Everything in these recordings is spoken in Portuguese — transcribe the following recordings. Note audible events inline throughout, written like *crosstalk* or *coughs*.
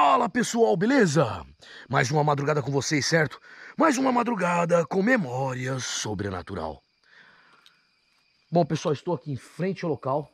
Fala pessoal, beleza? Mais uma madrugada com vocês, certo? Mais uma madrugada com memória sobrenatural. Bom, pessoal, estou aqui em frente ao local,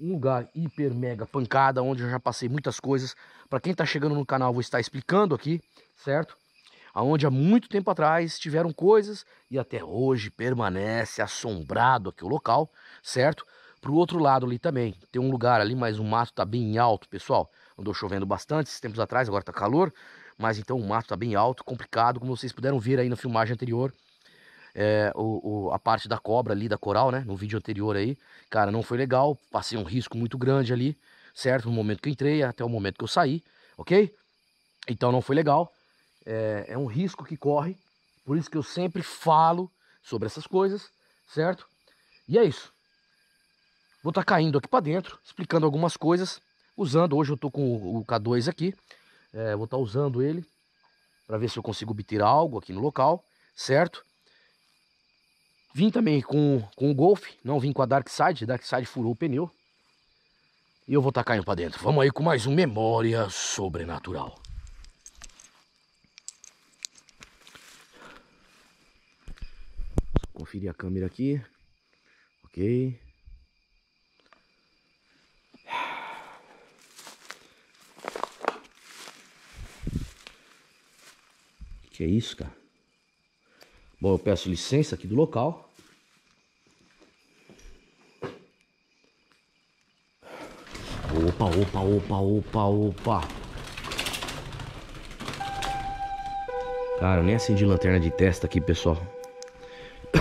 um lugar hiper mega pancada, onde eu já passei muitas coisas. Para quem está chegando no canal, vou estar explicando aqui, certo? Aonde há muito tempo atrás tiveram coisas e até hoje permanece assombrado aqui o local, certo? Pro outro lado ali também, tem um lugar ali, mas o mato tá bem alto, pessoal. Andou chovendo bastante esses tempos atrás, agora tá calor, mas então o mato tá bem alto, complicado, como vocês puderam ver aí na filmagem anterior. É, o, o, a parte da cobra ali, da coral, né? No vídeo anterior aí. Cara, não foi legal. Passei um risco muito grande ali, certo? No momento que entrei, até o momento que eu saí, ok? Então não foi legal. É, é um risco que corre. Por isso que eu sempre falo sobre essas coisas, certo? E é isso. Vou estar tá caindo aqui para dentro, explicando algumas coisas. Usando, hoje eu tô com o K2 aqui. É, vou estar tá usando ele para ver se eu consigo obter algo aqui no local, certo? Vim também com, com o Golf, não vim com a Dark Side, Dark Side furou o pneu. E eu vou estar tá caindo para dentro. Vamos aí com mais um Memória Sobrenatural. Conferir a câmera aqui. Ok. Que é isso, cara? Bom, eu peço licença aqui do local. Opa, opa, opa, opa, opa. Cara, nem acendi lanterna de testa aqui, pessoal. *coughs*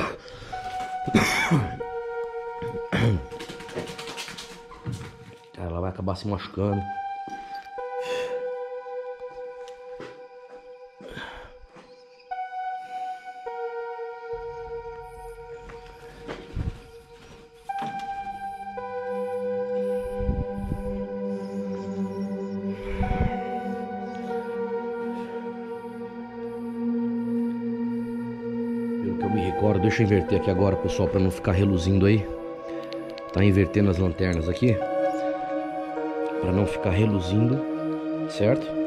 Cara, ela vai acabar se machucando. Recordo. Deixa eu inverter aqui agora, pessoal, para não ficar reluzindo aí. Tá invertendo as lanternas aqui. Para não ficar reluzindo, certo?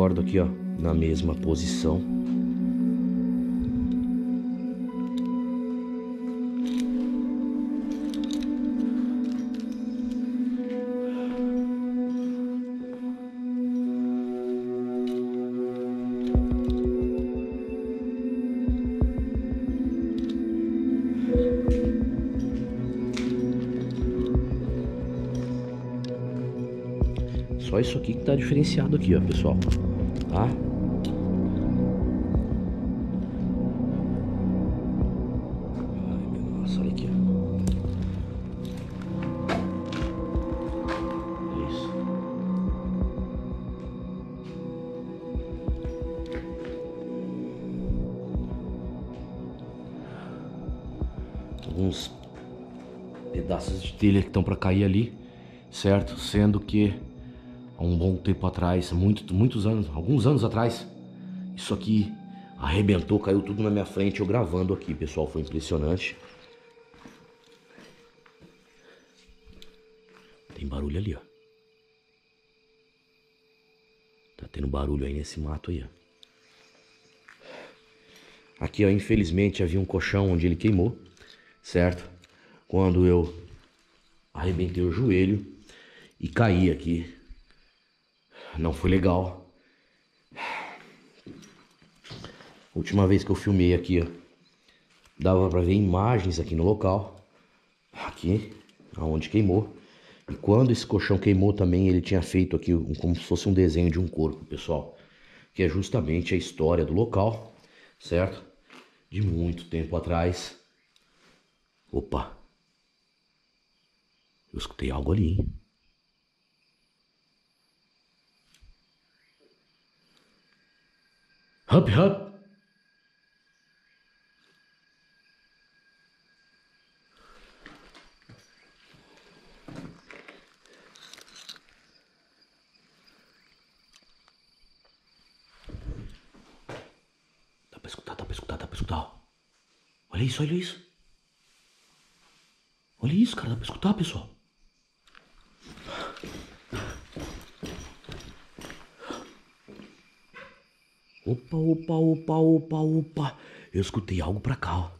Recordo aqui, ó, na mesma posição. Só isso aqui que tá diferenciado aqui, ó, pessoal. Tá? Nossa, olha aqui, ó. Isso. Alguns pedaços de telha que estão para cair ali, certo? Sendo que há um bom tempo atrás, muito, muitos anos, alguns anos atrás, isso aqui arrebentou, caiu tudo na minha frente, eu gravando aqui, pessoal, foi impressionante. Tem barulho ali, ó. Tá tendo barulho aí nesse mato aí, ó. Aqui, ó, infelizmente havia um colchão onde ele queimou, certo? Quando eu arrebentei o joelho e caí aqui não foi legal. Última vez que eu filmei aqui, ó, dava para ver imagens aqui no local. Aqui, aonde queimou. E quando esse colchão queimou também, ele tinha feito aqui um, como se fosse um desenho de um corpo, pessoal. Que é justamente a história do local, certo? De muito tempo atrás. Opa! Eu escutei algo ali, hein? Hup, hup! Dá pra escutar, dá pra escutar, dá pra escutar. Olha isso, olha isso. Olha isso, cara, dá pra escutar, pessoal. Opa, opa, opa, opa, opa. Eu escutei algo pra cá, ó.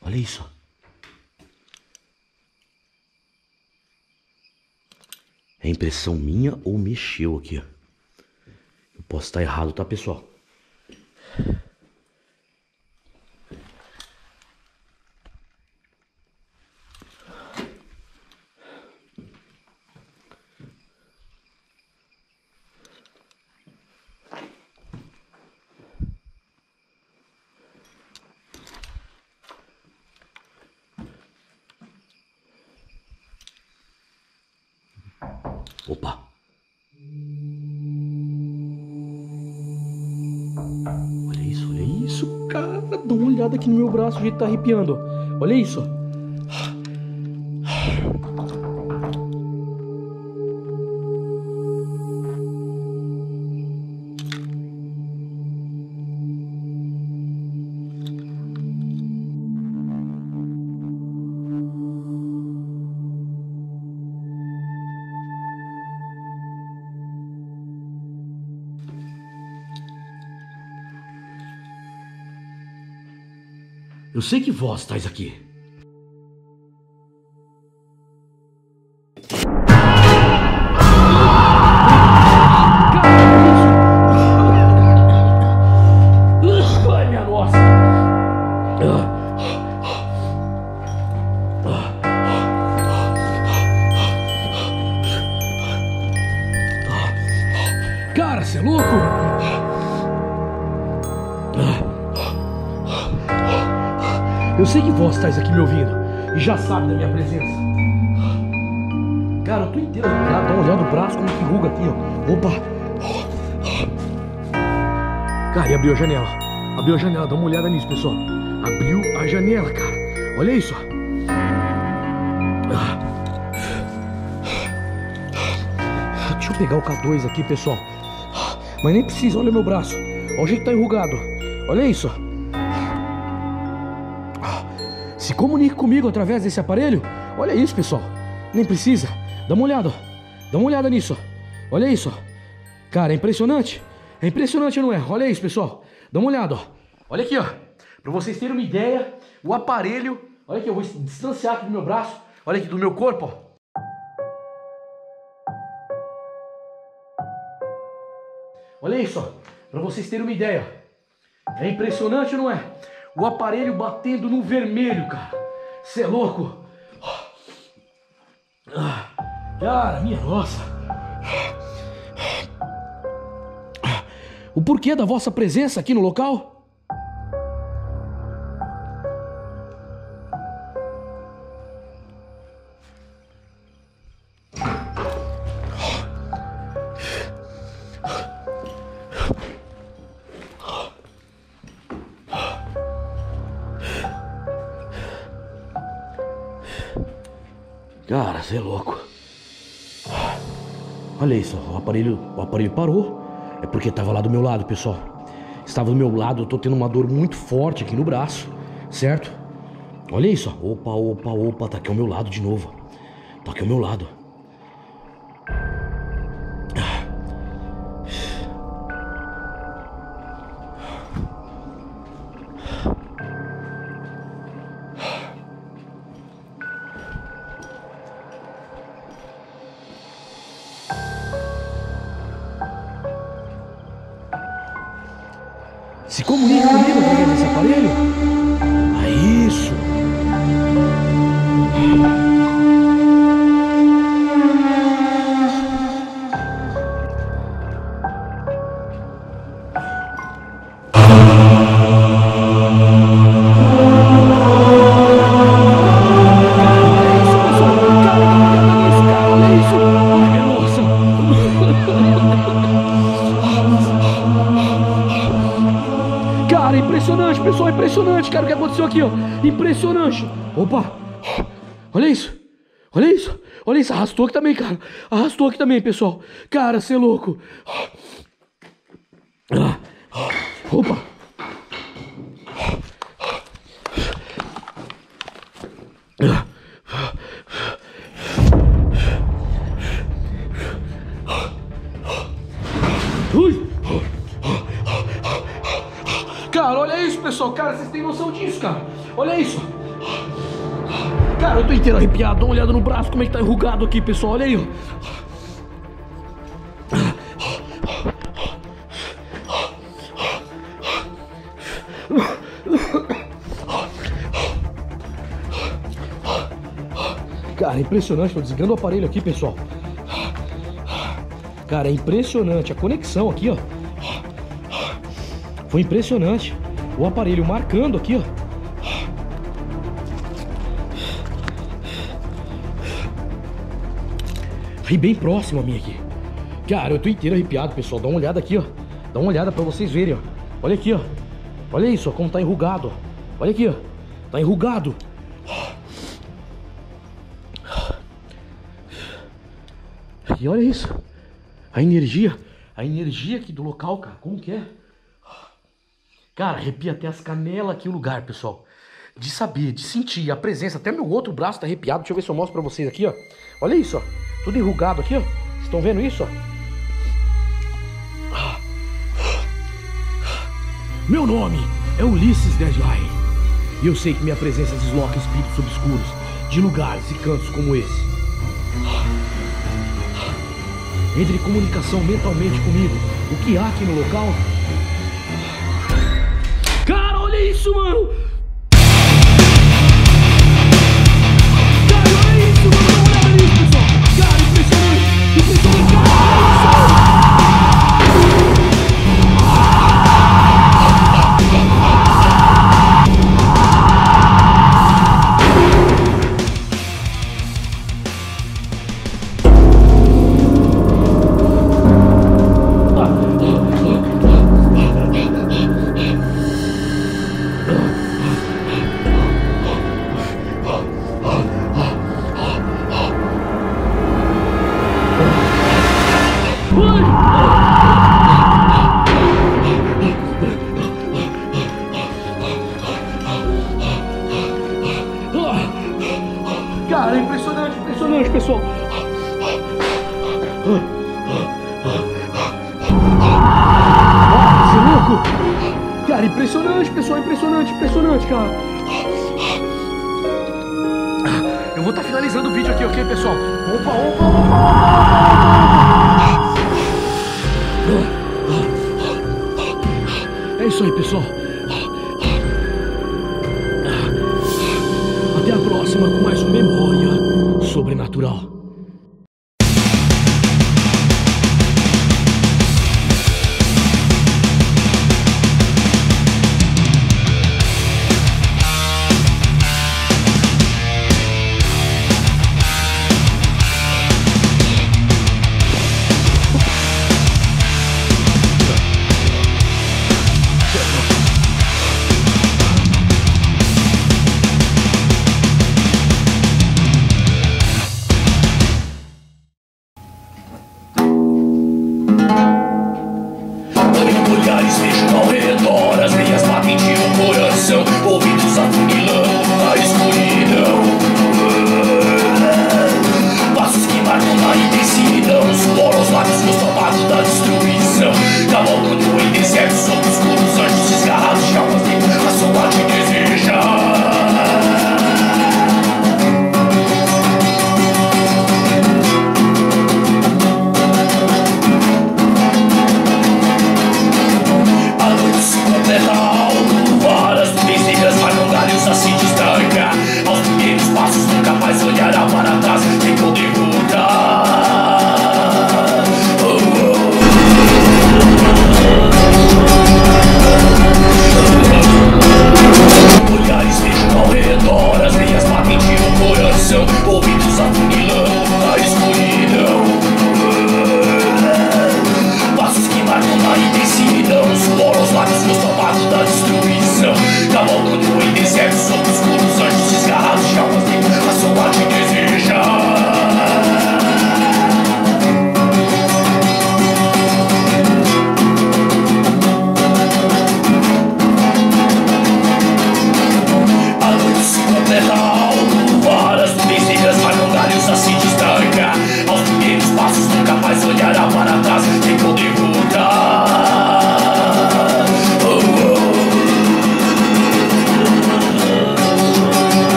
Olha isso. É impressão minha ou mexeu aqui. Eu posso estar errado, tá, pessoal? Opa! Olha isso, olha isso, cara. Dá uma olhada aqui no meu braço, o jeito tá arrepiando. Olha isso. Eu sei que vós estáis aqui. Eu sei que vós estáis aqui me ouvindo e já sabe da minha presença. Cara, eu tô inteiro arrugado, dá uma olhada no braço, como que ruga aqui, ó. Opa! Cara, e abriu a janela. Abriu a janela, dá uma olhada nisso, pessoal. Abriu a janela, cara. Olha isso, ó. Deixa eu pegar o K2 aqui, pessoal. Mas nem precisa, olha meu braço. Olha o jeito que tá enrugado. Olha isso, ó. Se comunique comigo através desse aparelho. Olha isso, pessoal. Nem precisa. Dá uma olhada. ó. Dá uma olhada nisso. ó. Olha isso. ó. Cara, é impressionante. É impressionante, não é? Olha isso, pessoal. Dá uma olhada. ó. Olha aqui, ó. Para vocês terem uma ideia, o aparelho. Olha aqui, eu vou distanciar aqui do meu braço. Olha aqui do meu corpo, ó. Olha isso, ó. Para vocês terem uma ideia. É impressionante, não é? O aparelho batendo no vermelho, cara. Você é louco? Cara, minha nossa. O porquê da vossa presença aqui no local? Você é louco. Olha isso, o aparelho, o aparelho parou. É porque estava lá do meu lado, pessoal. Estava do meu lado, eu tô tendo uma dor muito forte aqui no braço, certo? Olha isso, opa, opa, opa, tá aqui ao meu lado de novo. Tá aqui ao meu lado. Se comunique comigo através desse aparelho. Cara, impressionante, pessoal, impressionante, cara, o que aconteceu aqui, ó. Impressionante. Opa, olha isso. Olha isso. Olha isso, arrastou aqui também, cara. Arrastou aqui também, pessoal. Cara, você é louco. Opa. Ui. Cara, olha isso, pessoal. Cara, vocês têm noção disso, cara. Olha isso. Cara, eu tô inteiro arrepiado. Dá uma olhada no braço, como é que tá enrugado aqui, pessoal. Olha aí, ó. Cara, é impressionante. Tô desligando o aparelho aqui, pessoal. Cara, é impressionante. A conexão aqui, ó. Foi impressionante. O aparelho marcando aqui, ó. Aí bem próximo a mim aqui. Cara, eu tô inteiro arrepiado, pessoal. Dá uma olhada aqui, ó. Dá uma olhada pra vocês verem, ó. Olha aqui, ó. Olha isso, ó, como tá enrugado, ó. Olha aqui, ó. Tá enrugado. E olha isso. A energia. A energia aqui do local, cara. Como que é? Cara, arrepia até as canelas aqui o lugar, pessoal. De saber, de sentir a presença. Até meu outro braço tá arrepiado. Deixa eu ver se eu mostro pra vocês aqui, ó. Olha isso, ó. Tudo enrugado aqui, ó. Vocês estão vendo isso, ó? Meu nome é Ulisses Deadline. E eu sei que minha presença desloca espíritos obscuros de lugares e cantos como esse. Entre em comunicação mentalmente comigo. O que há aqui no local? Isso, mano! Cara, impressionante, impressionante, pessoal. É louco? Cara, impressionante, pessoal, impressionante, impressionante, cara. Eu vou estar finalizando o vídeo aqui, ok, pessoal? Opa, opa, opa, opa. É isso Até a próxima com mais um Memória Sobrenatural.